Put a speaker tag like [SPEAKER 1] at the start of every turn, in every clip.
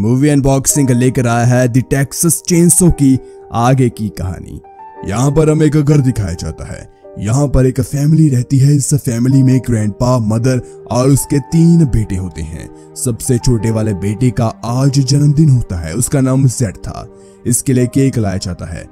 [SPEAKER 1] Movie unboxing लेकर आया है द टेक्सास चेंसो की आगे की कहानी। यहाँ पर हमें एक घर दिखाया जाता है। यहाँ पर एक फैमिली रहती है। इस फैमिली में ग्रैंडपा मदर और उसके तीन बेटे होते हैं। सबसे छोटे वाले बेटे का आज जन्मदिन होता है। उसका नाम जेड था। इसके लिए केक लाया जाता है।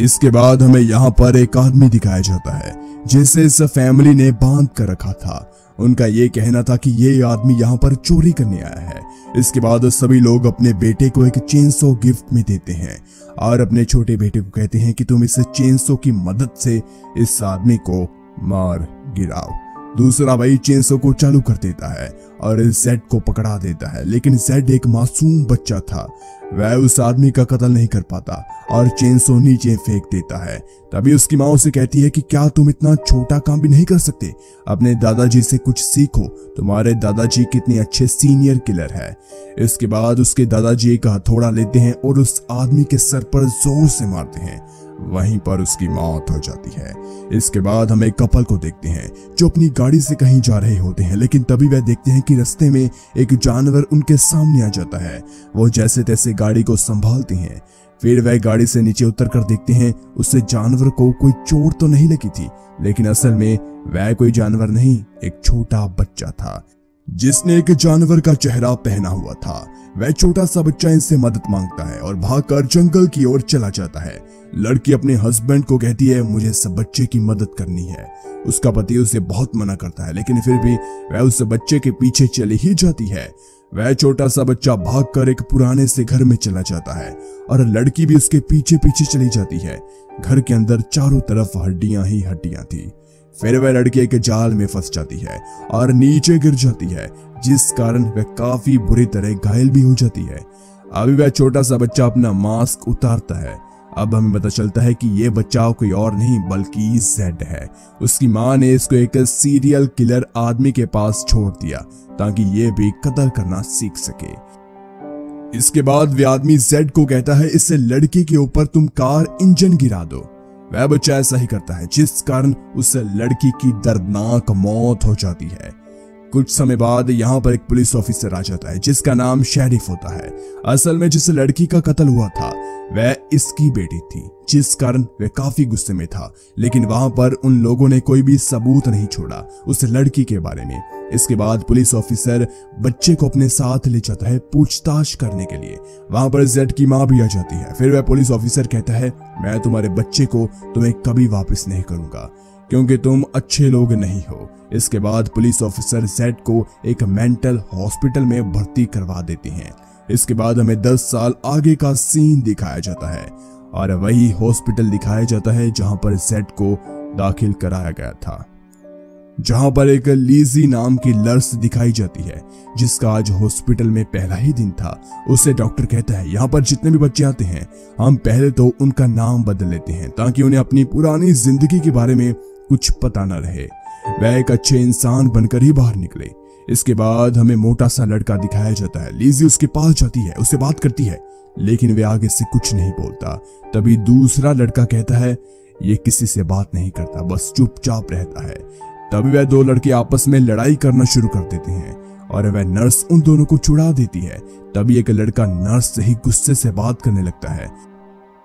[SPEAKER 1] इसके बाद हमें यहाँ पर एक आदमी दिखाया जाता है। जिसे इस फैमिली ने बाँध कर रखा था। उनका ये कहना था कि ये आदमी यहाँ पर चोरी करने आया है। इसके बाद सभी लोग अपने बेटे को एक चेंसो गिफ्ट में देते हैं और अपने छोटे बेटे को कहते हैं कि तुम इस चेंसो की मदद से इस आदमी को मार गिराओ। दूसरा भाई चेंसो को चालू कर देता है और जेड को पकड़ा देता है। लेकिन जेड एक मासूम बच्चा था। वह उस आदमी का कत्ल नहीं कर पाता और चेंसो नीचे फेंक देता है। तभी उसकी माँ उसे कहती है कि क्या तुम इतना छोटा काम भी नहीं कर सकते? अपने दादाजी से कुछ सीखो। तुम्हारे दादाजी कितने अच्छे सीनियर किलर है। इसके बाद उसके दादाजी एक हथौड़ा लेते हैं और उस आदमी के सर पर ज़ोर से मारते हैं। वहीं पर उसकी मौत हो जाती है। इसके बाद हम एक कपल को देखते हैं, जो अपनी गाड़ी से कहीं जा रहे होते हैं, लेकिन तभी वह देखते हैं कि रास्ते में एक जानवर उनके सामने आ जाता है। वो जैसे तैसे गाड़ी को संभालते हैं। फिर वह गाड़ी से नीचे उतर कर देखते हैं, उससे जानवर को कोई चोट तो नहीं लगी थी, लेकिन असल में वह कोई जानवर नहीं, एक छोटा बच्चा था, जिसने एक जानवर का चेहरा पहना हुआ था। वह छोटा सा बच्चा इनसे मदद माँगता है और भागकर जंगल की ओर चला जाता है। लड़की अपने हस्बैंड को कहती है, मुझे सब बच्चे की मदद करनी है। उसका पति उसे बहुत मना करता है, लेकिन फिर भी वह उस बच्चे के पीछे चली ही जाती है। वह छोटा सा बच्चा भागकर एक पुराने से घर में चला जाता है और लड़की भी उसके पीछे पीछे चली जाती है। घर के अंदर चारों तरफ़ हड्डियाँ ही हड्डियाँ थी। फिर वह लड़की एक जाल में फंस जाती है और नीचे गिर जाती है, जिस कारण वह काफ़ी बुरी तरह घायल भी हो जाती है। अभी वह छोटा सा बच्चा अपना मास्क उतारता है। अब हमें पता चलता है कि यह बच्चा कोई और नहीं, बल्कि जेड है। उसकी माँ ने इसको एक सीरियल किलर आदमी के पास छोड़ दिया, ताकि ये भी कत्ल करना सीख सके। इसके बाद वे आदमी जेड को कहता है, इस लड़की के ऊपर तुम कार, इंजन गिरा दो। वह बच्चा ऐसा ही करता है, जिस कारण उस लड़की की दर्दनाक मौत हो जाती है। कुछ समय बाद यहाँ पर एक पुलिस ऑफिसर आ जाता है, जिसका नाम शेरिफ होता है। असल में जिस लड़की का कत्ल हुआ था वह इसकी बेटी थी, जिस कारण वह काफ़ी गुस्से में था। लेकिन वहाँ पर उन लोगों ने कोई भी सबूत नहीं छोड़ा उस लड़की के बारे में। इसके बाद पुलिस ऑफिसर बच्चे को अपने साथ ले जाता है पूछताछ करने के लिए। वहाँ पर जेड की माँ भी आ जाती है। फिर वह पुलिस ऑफिसर कहता है, मैं तुम्हारे बच्चे को तुम्हें कभी वापस नहीं करूँगा, क्योंकि तुम अच्छे लोग नहीं हो। इसके बाद पुलिस ऑफिसर जेड को एक मेंटल हॉस्पिटल में भर्ती करवा देते हैं। इसके बाद हमें 10 साल आगे का सीन दिखाया जाता है और वही हॉस्पिटल दिखाया जाता है जहाँ पर जेड को दाखिल कराया गया था। जहाँ पर एक लीजी नाम की नर्स दिखाई जाती है, जिसका आज हॉस्पिटल में पहला ही दिन था। उसे डॉक्टर कहता है, यहाँ पर जितने भी बच्चे आते हैं, हम पहले तो उनका नाम बदल लेते हैं, ताकि उन्हें अपनी पुरानी ज़िंदगी के बारे में कुछ पता न रहे। वह एक अच्छे इंसान बनकर ही बाहर निकले। इसके बाद हमें मोटा सा लड़का दिखाया जाता है। लीजी उसके पास जाती है उसे बात करती है। लेकिन वे आगे से कुछ नहीं बोलता। तभी दूसरा लड़का कहता है, ये किसी से बात नहीं करता, बस चुपचाप रहता है। तभी वह दो लड़के आपस में लड़ाई करना शुरू कर देते हैं और वह नर्स उन दोनों को छुड़ा देती है। तभी एक लड़का नर्स से ही गुस्से से बात करने लगता है।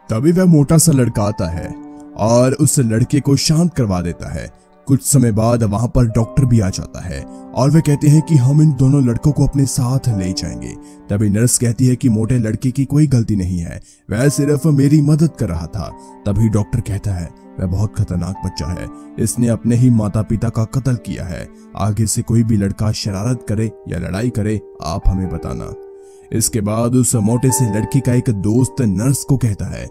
[SPEAKER 1] तभी वह मोटा सा लड़का आता है और उस लड़के को शांत करवा देता है। कुछ समय बाद वहाँ पर डॉक्टर भी आ जाता है और वे कहते हैं कि हम इन दोनों लड़कों को अपने साथ ले जाएँगे। तभी नर्स कहती है कि मोटे लड़के की कोई गलती नहीं है, वह सिर्फ़ मेरी मदद कर रहा था। तभी डॉक्टर कहता है, वह बहुत खतरनाक बच्चा है, इसने अपने ही माता पिता का कत्ल किया है। आगे से कोई भी लड़का शरारत करे या लड़ाई करे, आप हमें बताना। इसके बाद उस मोटे से लड़की का एक दोस्त नर्स को कहता है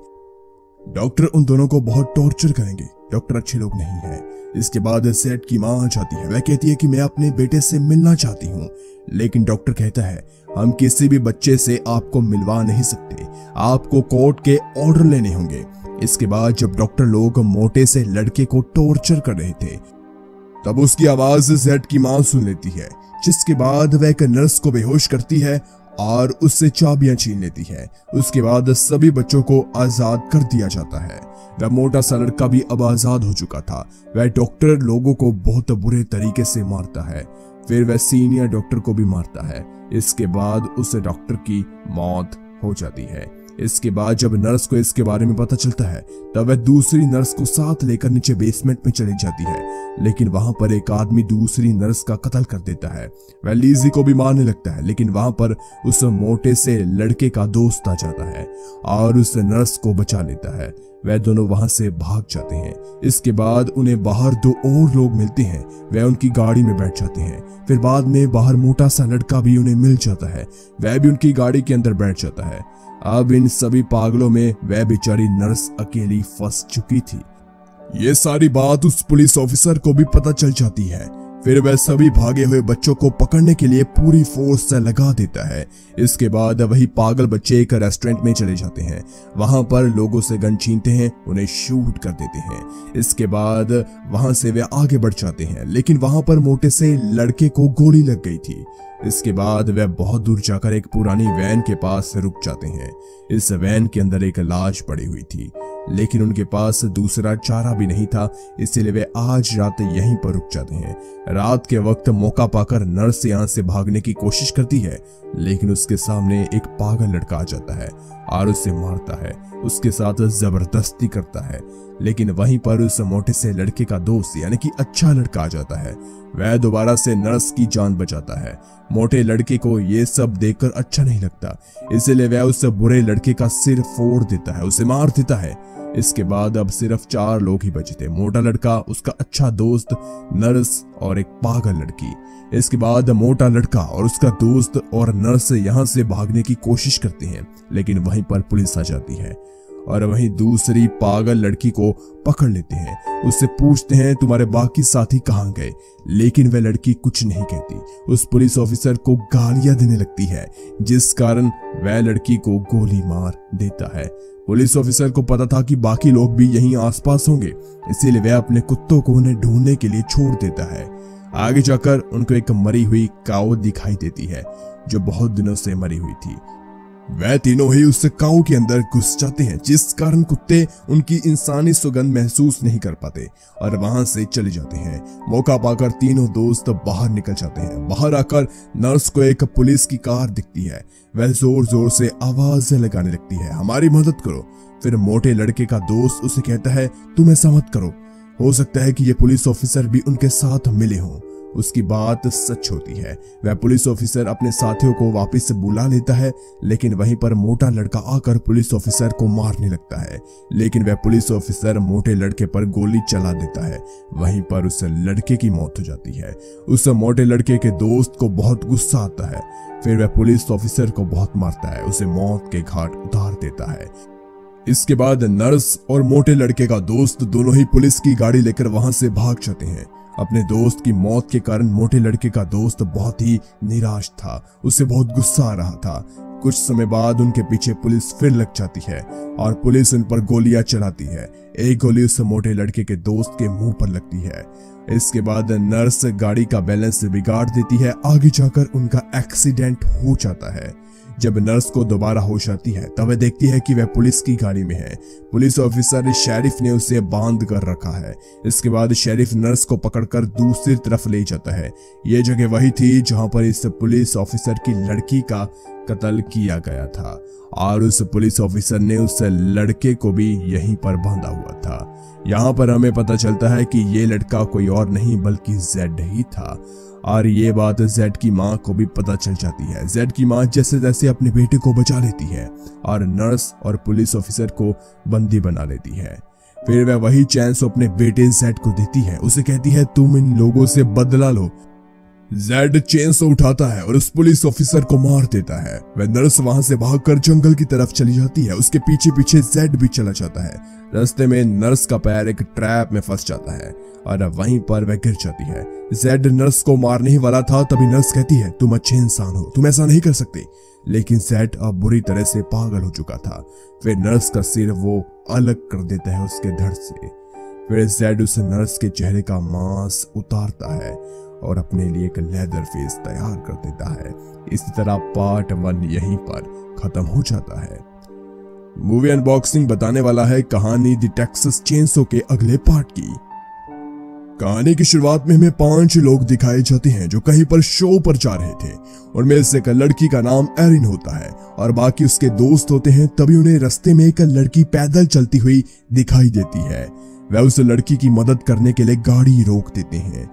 [SPEAKER 1] डॉक्टर उन दोनों को बहुत टॉर्चर करेंगे। डॉक्टर अच्छे लोग नहीं है। इसके बाद सेट की माँ आ जाती है। वह कहती है कि मैं अपने बेटे से मिलना चाहती हूँ। लेकिन डॉक्टर कहता है, हम किसी भी बच्चे से आपको मिलवा नहीं सकते। आपको कोर्ट के ऑर्डर लेने होंगे। इसके बाद जब डॉक्टर लोग मोटे से लड़के को टॉर्चर कर रहे थे, तब उसकी आवाज़ जेड की माँ सुन लेती है, जिसके बाद वह एक नर्स को बेहोश करती है और उससे चाबियाँ छीन लेती है। उसके बाद सभी बच्चों को आज़ाद कर दिया जाता है। वह मोटा सा लड़का भी अब आज़ाद हो चुका था। वह डॉक्टर लोगों को बहुत बुरे तरीके से मारता है। फिर वह सीनियर डॉक्टर को भी मारता है। इसके बाद उस डॉक्टर की मौत हो जाती है। इसके बाद जब नर्स को इसके बारे में पता चलता है, तब वह दूसरी नर्स को साथ लेकर नीचे बेसमेंट में चली जाती है। लेकिन वहाँ पर एक आदमी दूसरी नर्स का कत्ल कर देता है। वह लीजी को भी मारने लगता है, लेकिन वहाँ पर उस मोटे से लड़के का दोस्त आ जाता है और उस नर्स को बचा लेता है। वह दोनों वहाँ से भाग जाते हैं। इसके बाद उन्हें बाहर दो और लोग मिलते हैं। वह उनकी गाड़ी में बैठ जाते हैं। फिर बाद में बाहर मोटा सा लड़का भी उन्हें मिल जाता है। वह भी उनकी गाड़ी के अंदर बैठ जाता है। अब इन सभी पागलों में वह बेचारी नर्स अकेली फंस चुकी थी। ये सारी बात उस पुलिस ऑफिसर को भी पता चल जाती है। फिर वह सभी भागे हुए बच्चों को पकड़ने के लिए पूरी फोर्स से लगा देता है। इसके बाद वही पागल बच्चे एक रेस्टोरेंट में चले जाते हैं। वहाँ पर लोगों से गन छीनते हैं, उन्हें शूट कर देते हैं। इसके बाद वहाँ से वे आगे बढ़ जाते हैं, लेकिन वहाँ पर मोटे से लड़के को गोली लग गई थी। इसके बाद वह बहुत दूर जाकर एक पुरानी वैन के पास रुक जाते हैं। इस वैन के अंदर एक लाश पड़ी हुई थी। लेकिन उनके पास दूसरा चारा भी नहीं था, इसीलिए वे आज रात यहीं पर रुक जाते हैं। रात के वक्त मौका पाकर नर्स यहाँ से भागने की कोशिश करती है, लेकिन उसके सामने एक पागल लड़का आ जाता है। और उसे मारता है, उसके साथ ज़बरदस्ती करता है। लेकिन वहीं पर उस मोटे से लड़के का दोस्त, यानी कि अच्छा लड़का आ जाता है। वह दोबारा से नर्स की जान बचाता है। मोटे लड़के को ये सब देखकर अच्छा नहीं लगता। इसलिए वह उस बुरे लड़के का सिर फोड़ देता है, उसे मार देता है। इसके बाद अब सिर्फ़ चार लोग ही बचे थे। मोटा लड़का, उसका अच्छा दोस्त, नर्स और एक पागल लड़की। इसके बाद मोटा लड़का और उसका दोस्त और नर्स यहाँ से भागने की कोशिश करते हैं, लेकिन वहीं पर पुलिस आ जाती है। और वहीं दूसरी पागल लड़की को पकड़ लेते हैं। उससे पूछते हैं, तुम्हारे बाकी साथी कहाँ गए? लेकिन वह लड़की कुछ नहीं कहती। उस पुलिस ऑफिसर को गालियाँ देने लगती है, जिस कारण वह लड़की को गोली मार देता है। पुलिस ऑफिसर को पता था कि बाकी लोग भी यहीं आसपास होंगे, इसीलिए वह अपने कुत्तों को उन्हें ढूँढने के लिए छोड़ देता है। आगे जाकर उनको एक मरी हुई काऊ दिखाई देती है, जो बहुत दिनों से मरी हुई थी। वह तीनों ही उस काऊ के अंदर घुस जाते हैं, जिस कारण कुत्ते उनकी इंसानी सुगंध महसूस नहीं कर पाते और वहाँ से चले जाते हैं। मौका पाकर तीनों दोस्त बाहर निकल जाते हैं। बाहर आकर नर्स को एक पुलिस की कार दिखती है। वह ज़ोर ज़ोर से आवाज़ लगाने लगती है। हमारी मदद करो। फिर मोटे लड़के का दोस्त उसे कहता है, तुम ऐसा मत करो। हो सकता है कि ये पुलिस ऑफिसर भी उनके साथ मिले हों। उसकी बात सच होती है। वह पुलिस ऑफिसर अपने साथियों को वापस बुला लेता है, लेकिन वहीं पर मोटा लड़का आकर पुलिस ऑफिसर को मारने लगता है। लेकिन वह पुलिस ऑफिसर मोटे लड़के पर गोली चला देता है। वहीं पर उस लड़के की मौत हो जाती है। उस मोटे लड़के के दोस्त को बहुत गुस्सा आता है। फिर वह पुलिस ऑफिसर को बहुत मारता है। उसे मौत के घाट उतार देता है। इसके बाद नर्स और मोटे लड़के का दोस्त दोनों ही पुलिस की गाड़ी लेकर वहाँ से भाग जाते हैं। अपने दोस्त की मौत के कारण मोटे लड़के का दोस्त बहुत ही निराश था। उसे बहुत गुस्सा आ रहा था। कुछ समय बाद उनके पीछे पुलिस फिर लग जाती है और पुलिस उन पर गोलियाँ चलाती है। एक गोली उस मोटे लड़के के दोस्त के मुँह पर लगती है। इसके बाद नर्स गाड़ी का बैलेंस बिगाड़ देती है। आगे जाकर उनका एक्सीडेंट हो जाता है। जब नर्स को दोबारा होश आती है, तब वह देखती है कि वह पुलिस की गाड़ी में है। पुलिस ऑफिसर शेरिफ ने उसे बाँध कर रखा है। इसके बाद शेरिफ नर्स को पकड़कर दूसरी तरफ़ ले जाता है। ये जगह वही थी जहाँ पर इस पुलिस ऑफिसर की लड़की का कत्ल किया गया था, और उस पुलिस ऑफिसर ने उस लड़के को भी यहीं पर बांधा हुआ था। यहाँ पर हमें पता चलता है कि ये लड़का कोई और नहीं, बल्कि जेड ही था। और ये बात जेड की माँ को भी पता चल जाती है। जेड की माँ जैसे तैसे अपने बेटे को बचा लेती है और नर्स और पुलिस ऑफिसर को बंदी बना लेती है। फिर वह वही चांस अपने बेटे जेड को देती है। उसे कहती है, तुम इन लोगों से बदला लो। जेड चेन से उठाता है और उस पुलिस ऑफिसर को मार देता है। वह नर्स वहाँ से भागकर जंगल की तरफ़ चली जाती है। उसके पीछे पीछे जेड भी चला जाता है। रास्ते में नर्स का पैर एक ट्रैप में फंस जाता है और वहीं पर वह गिर जाती है। जेड नर्स को मारने ही वाला था, तभी नर्स कहती है, तुम अच्छे इंसान हो, तुम ऐसा नहीं कर सकते। लेकिन जेड अब बुरी तरह से पागल हो चुका था। फिर नर्स का सिर वो अलग कर देता है उसके धड़ से। फिर जेड उस नर्स के चेहरे का मांस उतारता है और अपने लिए एक लेदर फेस तैयार कर देता है। इसी तरह पार्ट वन यहीं पर खत्म हो जाता है। मूवी अनबॉक्सिंग बताने वाला है कहानी द टेक्सास चेंसो के अगले पार्ट की। कहानी की शुरुआत में हमें पाँच लोग दिखाए जाते हैं जो कहीं पर शो पर जा रहे थे। उनमें से एक लड़की का नाम एरिन होता है और बाकी उसके दोस्त होते हैं तभी उन्हें रास्ते में एक लड़की पैदल चलती हुई दिखाई देती है। वह उस लड़की की मदद करने के लिए गाड़ी रोक देते हैं।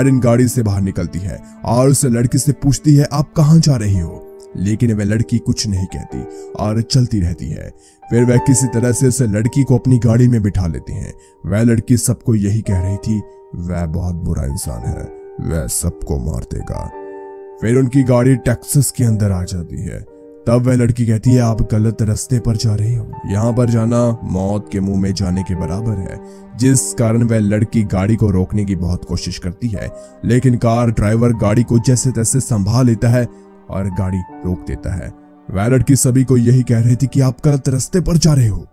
[SPEAKER 1] एरिन गाड़ी से बाहर निकलती है और उस लड़की से पूछती है, आप कहाँ जा रही हो? लेकिन वह लड़की कुछ नहीं कहती और चलती रहती है। फिर वह किसी तरह से उस लड़की को अपनी गाड़ी में बिठा लेते हैं। वह लड़की सबको यही कह रही थी, वह बहुत बुरा इंसान है, वह सबको मार देगा। फिर उनकी गाड़ी टेक्सास के अंदर आ जाती है। तब वह लड़की कहती है, आप गलत रास्ते पर जा रही हो। यहाँ पर जाना मौत के मुँह में जाने के बराबर है। जिस कारण वह लड़की गाड़ी को रोकने की बहुत कोशिश करती है, लेकिन कार ड्राइवर गाड़ी को जैसे तैसे संभाल लेता है और गाड़ी रोक देता है। वह लड़की सभी को यही कह रही थी कि आप गलत रास्ते पर जा रहे हो।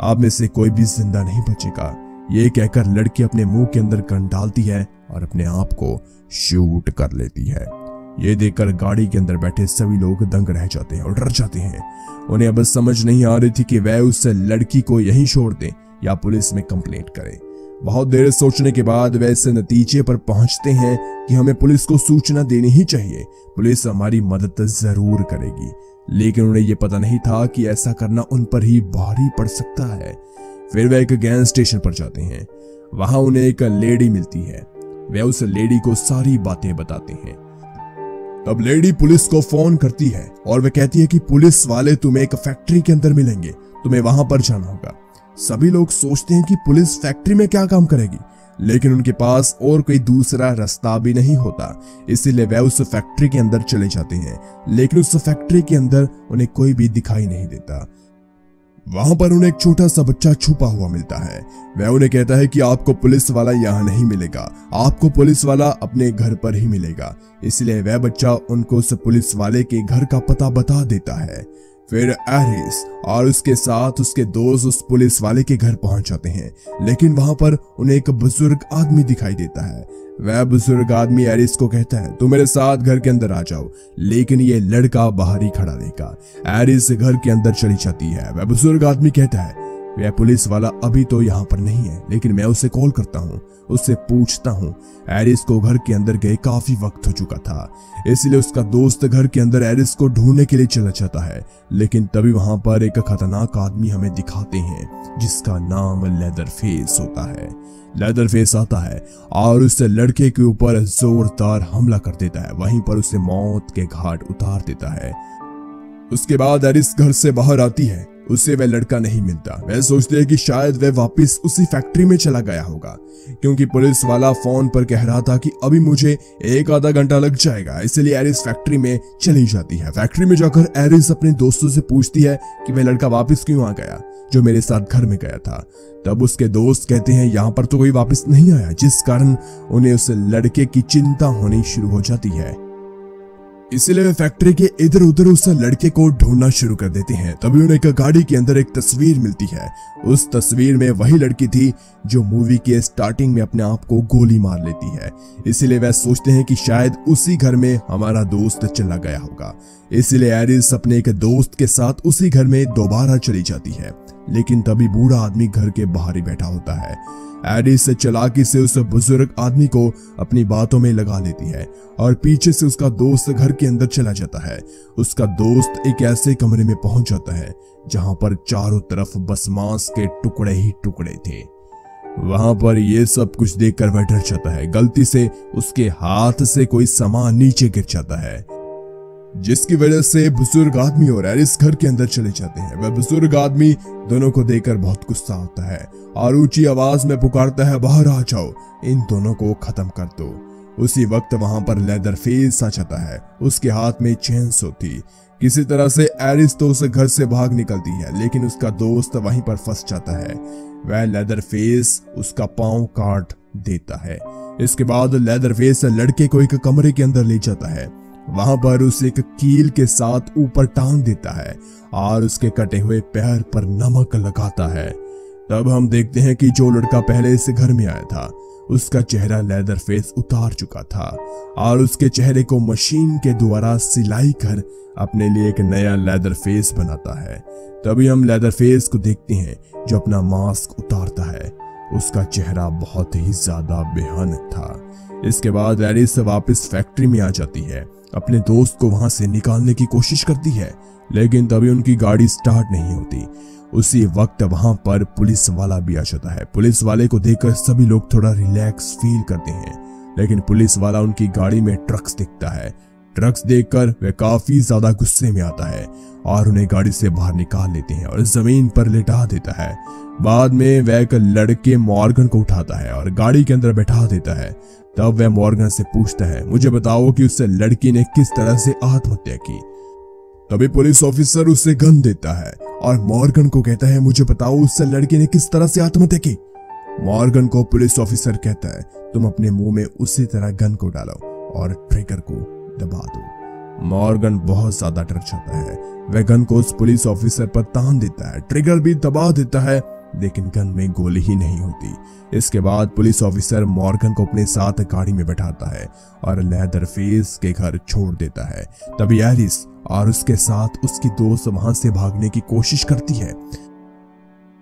[SPEAKER 1] आप में से कोई भी ज़िंदा नहीं बचेगा। ये कहकर लड़की अपने मुँह के अंदर गन डालती है और अपने आप को शूट कर लेती है। ये देखकर गाड़ी के अंदर बैठे सभी लोग दंग रह जाते हैं और डर जाते हैं। उन्हें अब समझ नहीं आ रही थी कि वह उस लड़की को यहीं छोड़ दें या पुलिस में कंप्लेंट करें। बहुत देर सोचने के बाद वह इस नतीजे पर पहुँचते हैं कि हमें पुलिस को सूचना देनी ही चाहिए। पुलिस हमारी मदद ज़रूर करेगी। लेकिन उन्हें यह पता नहीं था कि ऐसा करना उन पर ही भारी पड़ सकता है। फिर वह एक गैस स्टेशन पर जाते हैं। वहाँ उन्हें एक लेडी मिलती है। वह उस लेडी को सारी बातें बताते हैं। तब लेडी पुलिस को फ़ोन करती है और वह कहती है कि पुलिस वाले तुम्हें एक फैक्ट्री के अंदर मिलेंगे। तुम्हें वहाँ पर जाना होगा। सभी लोग सोचते हैं कि पुलिस फैक्ट्री में क्या काम करेगी, लेकिन उनके पास और कोई दूसरा रास्ता भी नहीं होता। इसीलिए वह उस फैक्ट्री के अंदर चले जाते हैं, लेकिन उस फैक्ट्री के अंदर उन्हें कोई भी दिखाई नहीं देता। वहाँ पर उन्हें एक छोटा सा बच्चा छुपा हुआ मिलता है। वह उन्हें कहता है कि आपको पुलिस वाला यहाँ नहीं मिलेगा। आपको पुलिस वाला अपने घर पर ही मिलेगा। इसलिए वह बच्चा उनको उस पुलिस वाले के घर का पता बता देता है। फिर एरिस और उसके साथ उसके दोस्त उस पुलिस वाले के घर पहुँच जाते हैं। लेकिन वहाँ पर उन्हें एक बुज़ुर्ग आदमी दिखाई देता है। वह बुज़ुर्ग आदमी एरिस को कहता है तुम मेरे साथ घर के अंदर आ जाओ, लेकिन ये लड़का बाहर ही खड़ा रहेगा। एरिस घर के अंदर चली जाती है। वह बुज़ुर्ग आदमी कहता है वह पुलिस वाला अभी तो यहाँ पर नहीं है, लेकिन मैं उसे कॉल करता हूँ, उससे पूछता हूँ। एरिस को घर के अंदर गए काफ़ी वक्त हो चुका था, इसलिए उसका दोस्त घर के अंदर एरिस को ढूँढने के लिए चला जाता है, लेकिन तभी वहाँ पर एक खतरनाक आदमी हमें दिखाते हैं, जिसका नाम लेदर फेस होता है। लेदर फेस आता है और उस लड़के के ऊपर जोरदार हमला कर देता है, वहीं पर उसे मौत के घाट उतार देता है। उसके बाद एरिस घर से बाहर आती है उससे वह लड़का नहीं मिलता। वह सोचते हैं कि शायद वह वापस उसी फैक्ट्री में चला गया होगा। क्योंकि पुलिस वाला फ़ोन पर कह रहा था कि अभी मुझे एक आधा घंटा लग जाएगा, इसलिए एरिस फैक्ट्री में चली जाती है। फैक्ट्री में जाकर एरिस अपने दोस्तों से पूछती है कि वह लड़का वापस क्यों आ गया, जो मेरे साथ घर में गया था। तब उसके दोस्त कहते हैं, यहाँ पर तो कोई वापस नहीं आया, जिस कारण उन्हें उस लड़के की चिंता होनी शुरू हो जाती है। इसीलिए वे फैक्ट्री के इधर उधर उस लड़के को ढूंढना शुरू कर देते हैं। तभी उन्हें एक गाड़ी के अंदर एक तस्वीर मिलती है। उस तस्वीर में वही लड़की थी जो मूवी के स्टार्टिंग में अपने आप को गोली मार लेती है। इसीलिए वह सोचते हैं कि शायद उसी घर में हमारा दोस्त चला गया होगा। इसीलिए एरिस अपने एक दोस्त के साथ उसी घर में दोबारा चली जाती है। लेकिन तभी बूढ़ा आदमी घर के बाहर ही बैठा होता है। एडिस चलाकी से उस बुज़ुर्ग आदमी को अपनी बातों में लगा लेती है और पीछे से उसका दोस्त घर के अंदर चला जाता है। उसका दोस्त एक ऐसे कमरे में पहुँच जाता है, जहाँ पर चारों तरफ़ बस मांस के टुकड़े ही टुकड़े थे। वहाँ पर ये सब कुछ देखकर वह डर जाता है। गलती से उसके हाथ से कोई सामान नीचे गिर जाता है। जिसकी वजह से बुज़ुर्ग आदमी और एरिस घर के अंदर चले जाते हैं। वह बुज़ुर्ग आदमी दोनों को देखकर बहुत गुस्सा होता है और ऊँची आवाज़ में पुकारता है, बाहर आ जाओ, इन दोनों को खत्म कर दो। उसी वक्त वहाँ पर लेदर फेस आ जाता है। उसके हाथ में चेंस होती किसी तरह से एरिस तो उसे घर से भाग निकलती है, लेकिन उसका दोस्त वहीं पर फंस जाता है। वह लेदर फेस उसका पाँव काट देता है। इसके बाद लेदर फेस लड़के को एक कमरे के अंदर ले जाता है। वहाँ पर उसे एक कील के साथ ऊपर टांग देता है और उसके कटे हुए पैर पर नमक लगाता है। तब हम देखते हैं कि जो लड़का पहले इस घर में आया था, उसका चेहरा लेदर फेस उतार चुका था और उसके चेहरे को मशीन के द्वारा सिलाई कर अपने लिए एक नया लेदर फेस बनाता है। तभी हम लेदर फेस को देखते हैं, जो अपना मास्क उतारता है। उसका चेहरा बहुत ही ज़्यादा भयानक था। इसके बाद एरिस वापस फैक्ट्री में आ जाती है। अपने दोस्त को वहाँ से निकालने की कोशिश करती है, लेकिन तभी उनकी गाड़ी स्टार्ट नहीं होती। उसी वक्त वहाँ पर पुलिस वाला भी आ जाता है। पुलिस वाले को देखकर सभी लोग थोड़ा रिलैक्स फील करते हैं, लेकिन पुलिस वाला उनकी गाड़ी में ट्रक्स दिखता है। ट्रक्स देखकर वह काफ़ी ज़्यादा गुस्से में आता है और उन्हें गाड़ी से बाहर निकाल लेते हैं और ज़मीन पर लिटा देता है। बाद में वह एक लड़के मॉर्गन को उठाता है और गाड़ी के अंदर बैठा देता है। तब वह मॉर्गन से पूछता है, मुझे बताओ कि उस लड़की ने किस तरह से आत्महत्या की? तभी पुलिस ऑफिसर उसे गन देता है और मॉर्गन को कहता है, मुझे बताओ उस लड़की ने किस तरह से आत्महत्या की? मॉर्गन को पुलिस ऑफिसर कहता है, तुम अपने मुँह में उसी तरह गन को डालो और ट्रिगर को दबा दो। मॉर्गन बहुत ज़्यादा डर जाता है। वह गन को उस पुलिस ऑफिसर पर तान देता है। ट्रिगर भी दबा देता है, लेकिन गन में गोली ही नहीं होती। इसके बाद पुलिस ऑफिसर मॉर्गन को अपने साथ गाड़ी में बैठाता है और लेदर फेस के घर छोड़ देता है। तभी एरिस और उसके साथ उसकी दोस्त वहाँ से भागने की कोशिश करती है।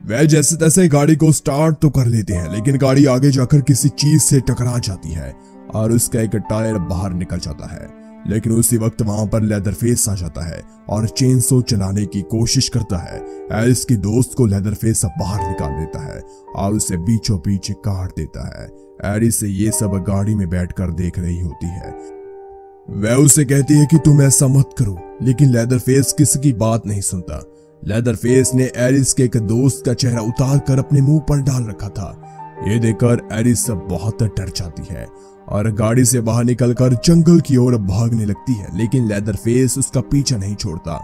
[SPEAKER 1] वह जैसे तैसे गाड़ी को स्टार्ट तो कर लेते हैं, लेकिन गाड़ी आगे जाकर किसी चीज़ से टकरा जाती है और उसका एक टायर बाहर निकल जाता है। लेकिन उसी वक्त वहाँ पर लेदर फेस आ जाता है और चेन सो चलाने की कोशिश करता है। एलिस की दोस्त को लेदर फेस बाहर निकाल देता है और उसे बीचों बीच काट देता है। एरिस ये सब गाड़ी में बैठकर देख रही होती है। वह उसे कहती है कि तुम ऐसा मत करो, लेकिन लेदर फेस किसी की बात नहीं सुनता। लेदर फेस ने एरिस के एक दोस्त का चेहरा उतार कर अपने मुँह पर डाल रखा था। ये देखकर एरिस बहुत डर जाती है और गाड़ी से बाहर निकलकर जंगल की ओर भागने लगती है, लेकिन लेदर फेस उसका पीछा नहीं छोड़ता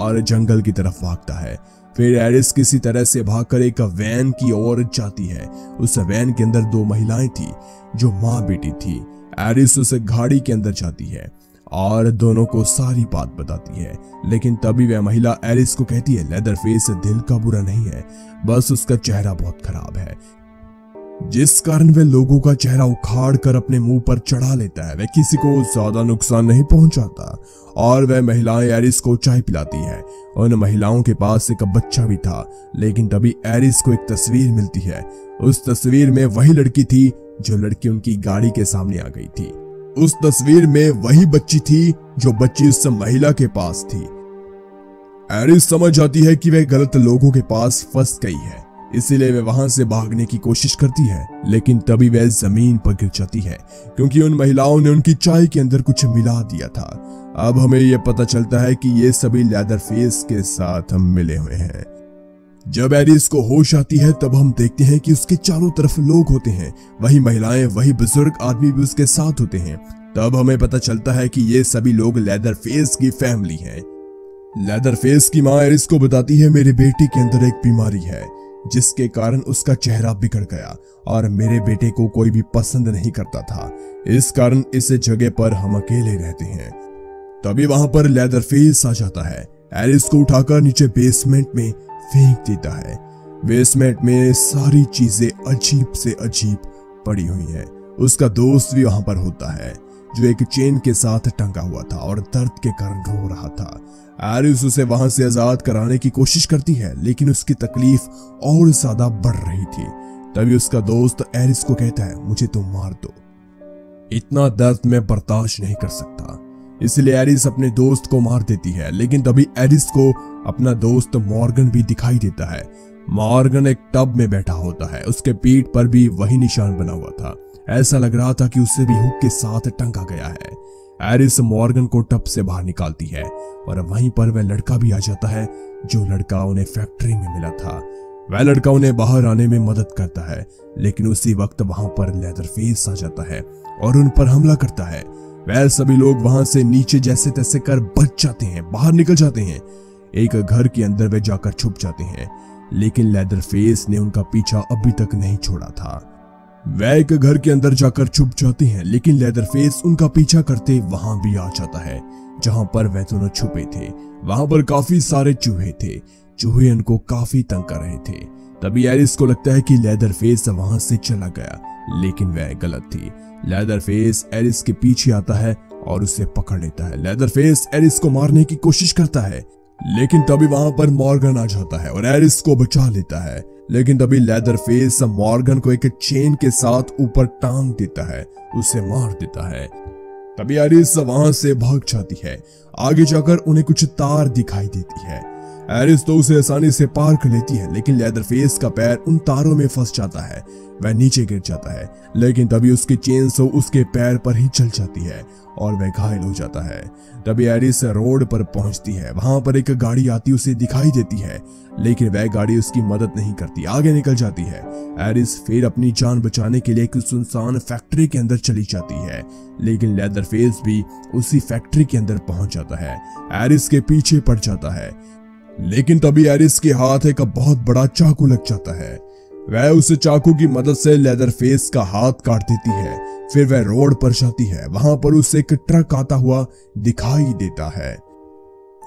[SPEAKER 1] और जंगल की तरफ़ भागता है। फिर एरिस किसी तरह से भागकर एक वैन की ओर जाती है। उस वैन के अंदर दो महिलाएँ थी, जो माँ बेटी थी। एरिस उस गाड़ी के अंदर जाती है और दोनों को सारी बात बताती है, लेकिन तभी वह महिला एरिस को कहती है लेदर फेस दिल का बुरा नहीं है, बस उसका चेहरा बहुत खराब है। जिस कारण वह लोगों का चेहरा उखाड़ कर अपने मुँह पर चढ़ा लेता है वह किसी को ज़्यादा नुकसान नहीं पहुंचाता। और वह महिलाएँ एरिस को चाय पिलाती है। उन महिलाओं के पास एक बच्चा भी था, लेकिन तभी एरिस को एक तस्वीर मिलती है। उस तस्वीर में वही लड़की थी जो लड़की उनकी गाड़ी के सामने आ गई थी। उस तस्वीर में वही बच्ची थी जो बच्ची उस महिला के पास थी। एरिस समझ जाती है कि वह गलत लोगों के पास फंस गई है। इसीलिए वह वहाँ से भागने की कोशिश करती है। लेकिन तभी वह ज़मीन पर गिर जाती है, क्योंकि उन महिलाओं ने उनकी चाय के अंदर कुछ मिला दिया था। अब हमें यह पता चलता है कि ये सभी लेदर फेस के साथ हम मिले हुए हैं। जब एरिस को होश आती है, तब हम देखते हैं कि उसके चारों तरफ़ लोग होते हैं। वही महिलाएँ, वही बुज़ुर्ग आदमी भी उसके साथ होते हैं। तब हमें पता चलता है कि ये सभी लोग लेदर फेस की फैमिली हैं। लेदर फेस की माँ एरिस को बताती है, मेरे बेटी के अंदर एक बीमारी है। जिसके कारण उसका चेहरा बिगड़ गया और मेरे बेटे को कोई भी पसंद नहीं करता था। इस कारण इस जगह पर हम अकेले रहते हैं। तभी वहाँ पर लेदर फेस आ जाता है। एलिस को उठाकर नीचे बेसमेंट में फेंक देता है। बेसमेंट में सारी चीज़ें अजीब से अजीब पड़ी हुई है। उसका दोस्त भी वहाँ पर होता है। जो एक चेन के साथ टंगा हुआ था और दर्द के कारण रो रहा था। एरिस उसे वहाँ से आज़ाद कराने की कोशिश करती है, लेकिन उसकी तकलीफ़ और ज़्यादा बढ़ रही थी। तभी उसका दोस्त एरिस को कहता है, मुझे तो मार दो। इतना दर्द मैं बर्दाश्त नहीं कर सकता। इसलिए एरिस अपने दोस्त को मार देती है, लेकिन तभी एरिस को अपना दोस्त मॉर्गन भी दिखाई देता है। मॉर्गन एक टब में बैठा होता है, उसके पीठ पर भी वही निशान बना हुआ था। ऐसा लग रहा था कि उसे भी हुक के साथ टंगा गया है। एरिस मॉर्गन को टब से बाहर निकालती है, और वहीं पर वह लड़का भी आ जाता है, जो लड़का उन्हें फैक्ट्री में मिला था। वह लड़का उन्हें बाहर आने में मदद करता है, लेकिन उसी वक्त वहाँ पर लेदर फेस आ जाता है, और उन पर हमला करता है। वह सभी लोग वहाँ से नीचे जैसे तैसे कर बच जाते हैं, बाहर निकल जाते हैं। एक घर के अंदर वे जाकर छुप जाते हैं, लेकिन लेदर फेस ने उनका पीछा अभी तक नहीं छोड़ा था। वह एक घर के अंदर जाकर छुप जाते हैं, लेकिन लेदर फेस उनका पीछा करते वहाँ भी आ जाता है, जहाँ पर वह दोनों छुपे थे। वहाँ पर काफ़ी सारे चूहे थे। चूहे उनको काफ़ी तंग कर रहे थे। तभी एरिस को लगता है कि लेदर फेस वहाँ से चला गया, लेकिन वह गलत थी। लेदर फेस एरिस के पीछे आता है और उसे पकड़ लेता है। लेदर फेस एरिस को मारने की कोशिश करता है। लेकिन तभी वहाँ पर मॉर्गन आ जाता है और एरिस को बचा लेता है। लेकिन तभी लेदर फेस मॉर्गन को एक चेन के साथ ऊपर टांग देता है, उसे मार देता है। तभी एरिस वहाँ से भाग जाती है। आगे जाकर उन्हें कुछ तार दिखाई देती है। एरिस तो उसे आसानी से पार कर लेती है, लेकिन लेदर फेस का पैर उन तारों में फंस जाता है, वह नीचे गिर जाता है, लेकिन तभी उसकी चेन सो उसके पैर पर ही चल जाती है और वह घायल हो जाता है। तभी एरिस रोड पर पहुँचती है, वहाँ पर एक गाड़ी आती उसे दिखाई देती है, लेकिन वह गाड़ी उसकी मदद नहीं करती, आगे निकल जाती है। एरिस फिर अपनी जान बचाने के लिए एक सुनसान फैक्ट्री के अंदर चली जाती है, लेकिन लेदर फेस भी उसी फैक्ट्री के अंदर पहुँच जाता है। एरिस के पीछे पड़ जाता है। लेकिन तभी एरिस के हाथ एक बहुत बड़ा चाकू लग जाता है। वह उस चाकू की मदद से लेदर फेस का हाथ काट देती है, फिर वह रोड पर जाती है। वहाँ पर उसे एक ट्रक आता हुआ दिखाई देता है।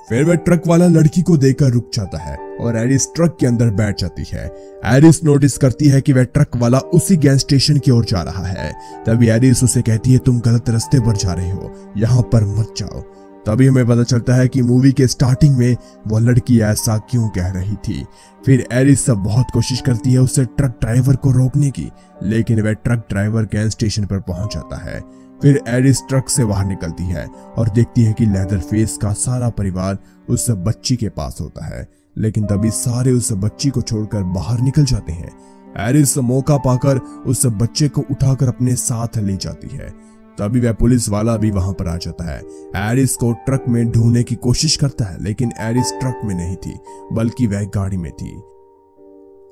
[SPEAKER 1] फिर वह ट्रक वाला लड़की को देखकर रुक जाता है और एरिस ट्रक के अंदर बैठ जाती है। एरिस नोटिस करती है कि वह ट्रक वाला उसी गैस स्टेशन की ओर जा रहा है। तभी एरिस उसे कहती है, तुम गलत रास्ते पर जा रहे हो। यहाँ पर मत जाओ। तभी हमें पता चलता है कि मूवी के स्टार्टिंग में वो लड़की ऐसा क्यों कह रही थी। फिर एरिस सब बहुत कोशिश करती है उसे ट्रक ड्राइवर को रोकने की, लेकिन वह ट्रक ड्राइवर गैस स्टेशन पर पहुँच जाता है। फिर एरिस ट्रक से बाहर निकलती है और देखती है कि लेदर फेस का सारा परिवार उस बच्ची के पास होता है। लेकिन तभी सारे उस बच्ची को छोड़कर बाहर निकल जाते हैं। एरिस मौका पाकर उस बच्चे को उठाकर अपने साथ ले जाती है। तभी वह पुलिस वाला भी वहाँ पर आ जाता है। एरिस को ट्रक में ढूँढने की कोशिश करता है, लेकिन एरिस ट्रक में नहीं थी, बल्कि वह गाड़ी में थी।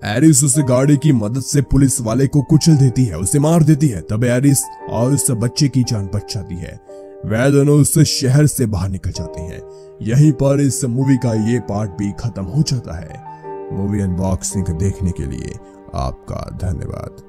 [SPEAKER 1] एरिस उस गाड़ी की मदद से पुलिस वाले को कुचल देती है, उसे मार देती है। तब एरिस और उस बच्चे की जान बच जाती है। वह दोनों उस शहर से बाहर निकल जाते हैं। यहीं पर इस मूवी का ये पार्ट भी खत्म हो जाता है। मूवी अनबॉक्सिंग देखने के लिए आपका धन्यवाद।